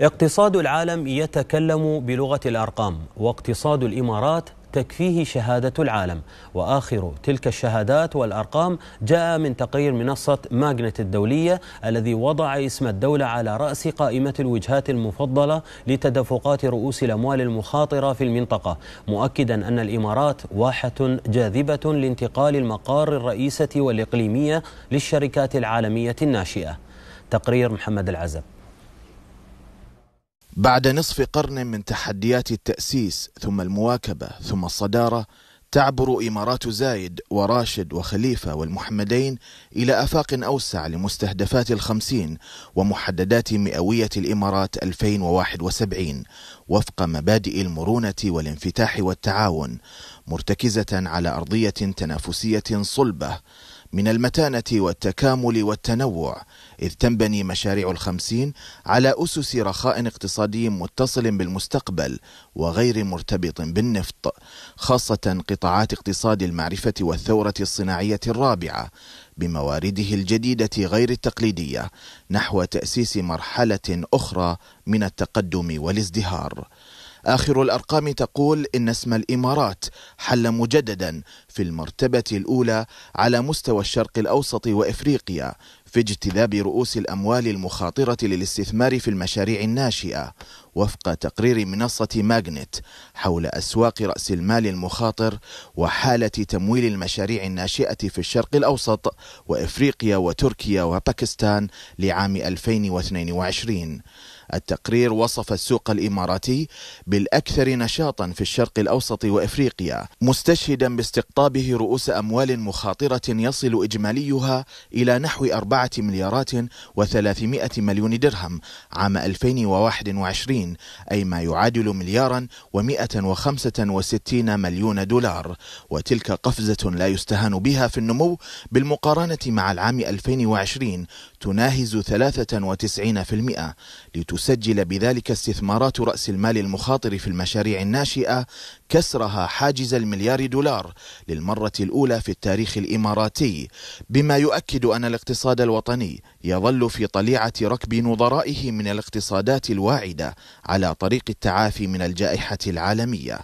اقتصاد العالم يتكلم بلغة الأرقام واقتصاد الإمارات تكفيه شهادة العالم. وآخر تلك الشهادات والأرقام جاء من تقرير منصة ماجنت الدولية الذي وضع اسم الدولة على رأس قائمة الوجهات المفضلة لتدفقات رؤوس الأموال المخاطرة في المنطقة مؤكدا أن الإمارات واحة جاذبة لانتقال المقار الرئيسة والإقليمية للشركات العالمية الناشئة. تقرير محمد العزب. بعد نصف قرن من تحديات التأسيس ثم المواكبة ثم الصدارة تعبر إمارات زايد وراشد وخليفة والمحمدين إلى آفاق أوسع لمستهدفات الخمسين ومحددات مئوية الإمارات 2071 وفق مبادئ المرونة والانفتاح والتعاون مرتكزة على أرضية تنافسية صلبة من المتانة والتكامل والتنوع إذ تنبني مشاريع الخمسين على أسس رخاء اقتصادي متصل بالمستقبل وغير مرتبط بالنفط خاصة قطاعات اقتصاد المعرفة والثورة الصناعية الرابعة بموارده الجديدة غير التقليدية نحو تأسيس مرحلة أخرى من التقدم والازدهار. آخر الأرقام تقول إن اسم الإمارات حل مجددا في المرتبة الأولى على مستوى الشرق الأوسط وإفريقيا في اجتذاب رؤوس الأموال المخاطرة للاستثمار في المشاريع الناشئة وفق تقرير منصة ماجنت حول أسواق رأس المال المخاطر وحالة تمويل المشاريع الناشئة في الشرق الأوسط وإفريقيا وتركيا وباكستان لعام 2022 التقرير وصف السوق الإماراتي بالأكثر نشاطا في الشرق الأوسط وإفريقيا مستشهدا باستقطابه رؤوس أموال مخاطرة يصل إجماليها إلى نحو مليارات وثلاثمائة مليون درهم عام 2021 أي ما يعادل مليارا ومائة وخمسة وستين مليون دولار. وتلك قفزة لا يستهان بها في النمو بالمقارنة مع العام 2020 تناهز 93% لتسجل بذلك استثمارات رأس المال المخاطر في المشاريع الناشئة كسرها حاجز المليار دولار للمرة الأولى في التاريخ الإماراتي بما يؤكد أن الاقتصاد الوطني يظل في طليعة ركب نظرائه من الاقتصادات الواعدة على طريق التعافي من الجائحة العالمية.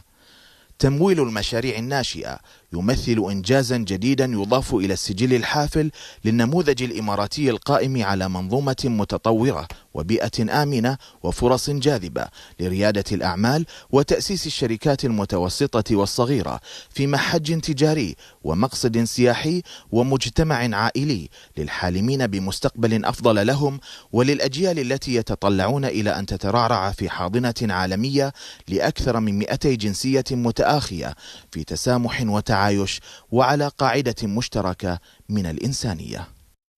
تمويل المشاريع الناشئة. يمثل إنجازا جديدا يضاف إلى السجل الحافل للنموذج الإماراتي القائم على منظومة متطورة وبيئة آمنة وفرص جاذبة لريادة الأعمال وتأسيس الشركات المتوسطة والصغيرة في محج تجاري ومقصد سياحي ومجتمع عائلي للحالمين بمستقبل أفضل لهم وللأجيال التي يتطلعون إلى أن تترعرع في حاضنة عالمية لأكثر من 200 جنسية متآخية في تسامح وتعايش وعلى قاعدة مشتركة من الإنسانية.